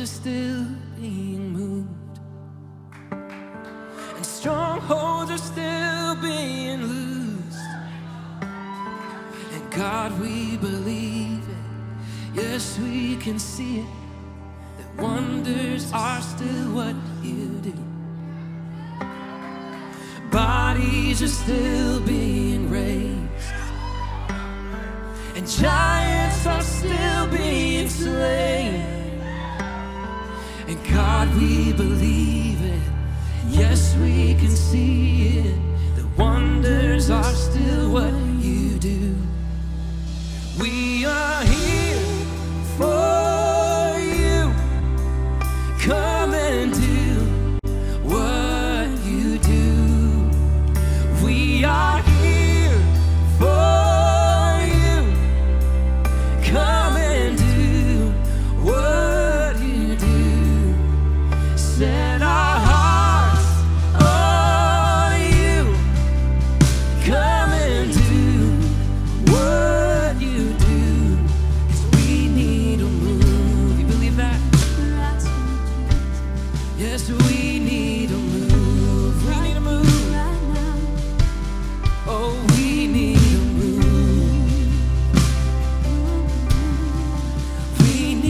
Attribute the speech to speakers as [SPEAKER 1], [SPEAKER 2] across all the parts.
[SPEAKER 1] are still being moved, and strongholds are still being loosed. And God, we believe it. Yes, we can see it. That wonders are still what you do. Bodies are still being God, we believe it. Yes, we can see it. The wonders are still what you do.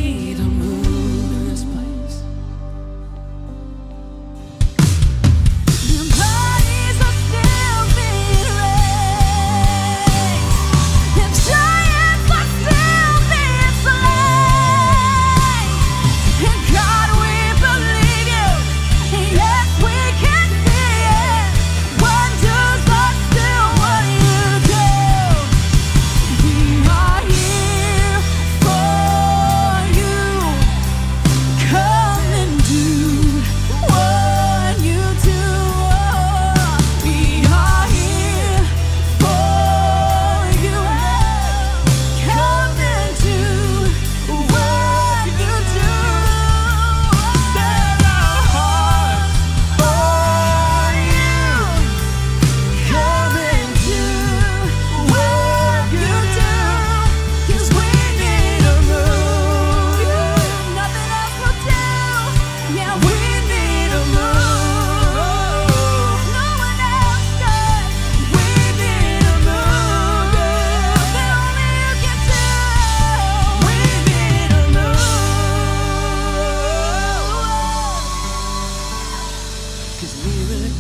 [SPEAKER 1] You.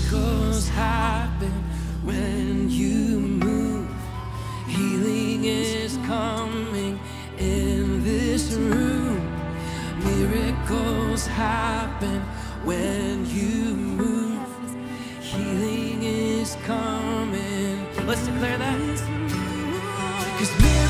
[SPEAKER 1] miracles happen when you move. Healing is coming in this room. Miracles happen when you move. Healing is coming. Let's declare that. Cause miracles